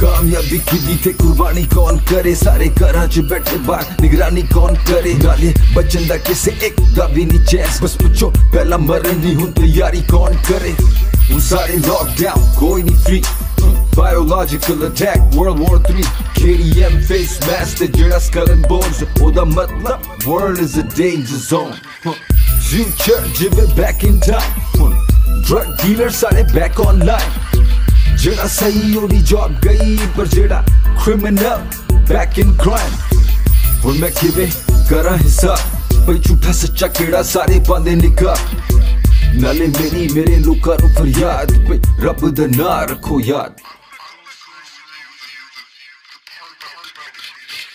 कामयाबी की कुर्बानी कौन करे? सारे कराच बैठे बार निगरानी कौन करे? गाले, बचन दा किसे एक दा भी नहीं चैंस बस पूछो, पहला मरनी हूँ तैयारी कौन करे? सारे लॉकडाउन कोई नहीं free Biological attack, World War 3 KDM face mask, the Jedi skull and bones Oda matlab, world is a danger zone Huh. Future, jibbe back in time Huh. Drug dealers are back online ਜਿਹੜਾ ਸਹੀ ਉਹਦੀ ਜੌਬ ਗਈ ਪਰ ਜਿਹੜਾ criminal back ਇਨ ਕ੍ਰਾਈਮ ਹੁਣ ਮੈਂ ਕਿਵੇਂ ਕਰਾਂ ਹਿਸਾਬ ਬਈ ਝੂਠਾ ਸੱਚਾ ਕਿਹੜਾ ਸਾਰੇ ਪਾਉਂਦੇ ਨਿਕਾ ਨਾਲੇ ਮੇਰੀ ਮੇਰੇ ਲੋਕਾਂ ਨੂੰ ਫਰਿਆਦ ਬਈ ਰੱਬ ਦਾ ਨਾਂ ਰੱਖੋ ਯਾਦ Thank you.